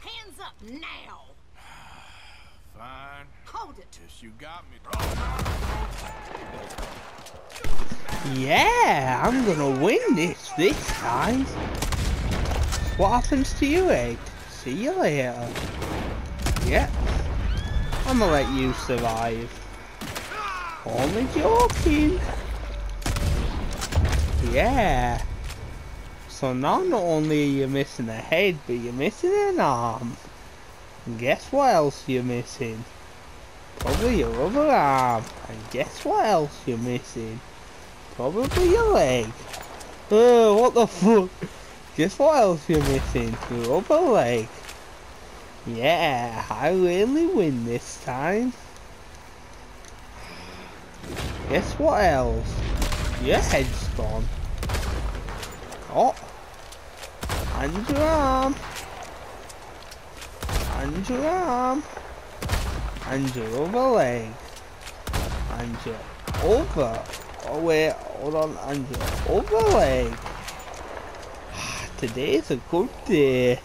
Hands up now. Fine. Hold it. You got me. Oh. Yeah, I'm gonna win this this time. What happens to you, Egg? See you later. Yep. I'm gonna let you survive. Only joking. Yeah. So now not only are you missing a head, but you're missing an arm. And guess what else you're missing? Probably your other arm. And guess what else you're missing? Probably your leg. Oh, what the fuck? Guess what else you're missing? Your other leg. Yeah, I really win this time. Guess what else? Your head's gone. Oh. Arm. And your other leg. Your other. Oh wait, hold on. Your other leg. Today's a good day.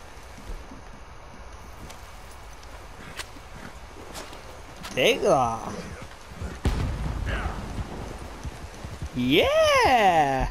Take that. Yeah!